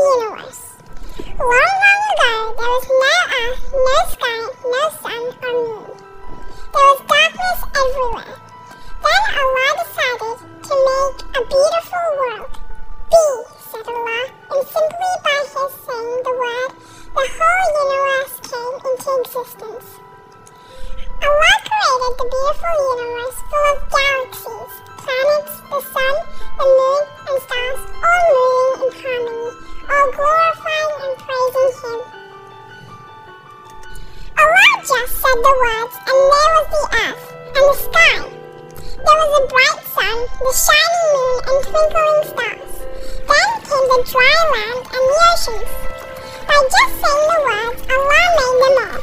universe. Long, long ago, there was no earth, no sky, no sun or moon. There was darkness everywhere. Then Allah decided to make a beautiful world. Be, said Allah, and simply by His saying the word, the whole universe came into existence. Allah created the said the words, and there was the earth and the sky. There was a bright sun, the shining moon, and twinkling stars. Then came the dry land and the oceans. By just saying the words, Allah made them all.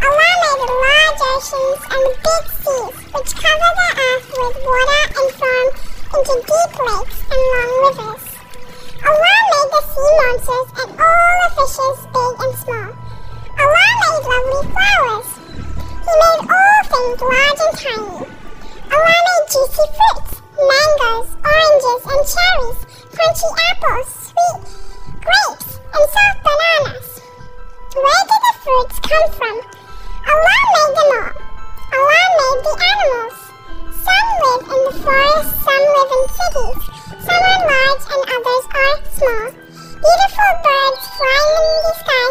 Allah made large oceans and big seas, which cover the earth with water and form into deep lakes and long rivers. Allah made the sea monsters and all the fishes, big and small. Allah made lovely flowers and large and tiny. Arame juicy fruits, mangoes, oranges and cherries, crunchy apples, sweet grapes, and soft bananas. Where did the fruits come from? Allah made them all. Allah made the animals. Some live in the forest, some live in cities, some are large and others are small. Beautiful birds flying in the sky,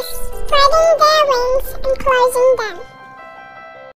spreading their wings and closing them.